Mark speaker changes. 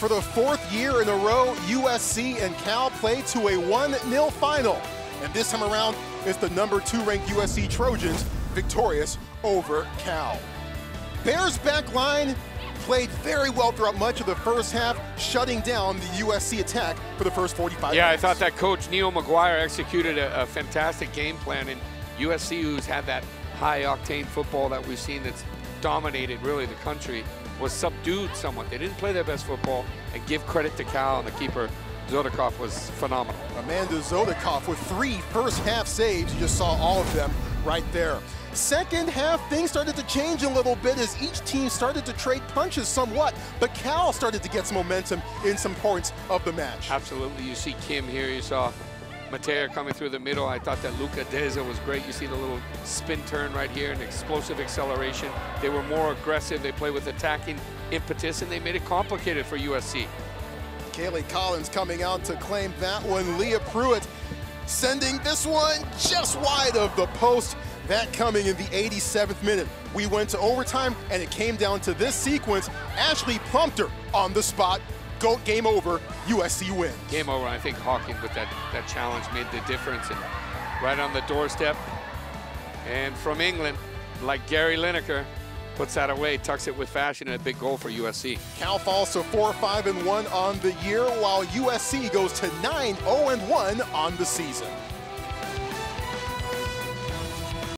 Speaker 1: For the fourth year in a row, USC and Cal play to a 1-0 final. And this time around, it's the number two ranked USC Trojans victorious over Cal. Bears back line played very well throughout much of the first half, shutting down the USC attack for the first 45
Speaker 2: Yeah,
Speaker 1: minutes.
Speaker 2: I thought that coach Neil McGuire executed a, a fantastic game plan, and USC, who's had that high octane football that we've seen that's dominated really the country, was subdued somewhat. They didn't play their best football, and give credit to Cal and the keeper. Zodikov was phenomenal.
Speaker 1: Amanda Zodikoff with three first half saves. You just saw all of them right there. Second half, things started to change a little bit as each team started to trade punches somewhat, but Cal started to get some momentum in some points of the match.
Speaker 2: Absolutely. You see Kim here. You saw Mateo coming through the middle. I thought that Luca Deza was great. You see the little spin turn right here and explosive acceleration. They were more aggressive. They play with attacking impetus, and they made it complicated for USC.
Speaker 1: Kaylie Collins coming out to claim that one. Leah Pruitt sending this one just wide of the post. That coming in the 87th minute. We went to overtime, and it came down to this sequence. Ashleigh Plumptre on the spot. Go, game over. USC wins.
Speaker 2: Game over. I think Hawking with that, that challenge made the difference. And right on the doorstep. And from England, like Gary Lineker, puts that away, tucks it with fashion, and a big goal for USC.
Speaker 1: Cal falls to 4 5 and 1 on the year, while USC goes to 9 0 and 1 on the season.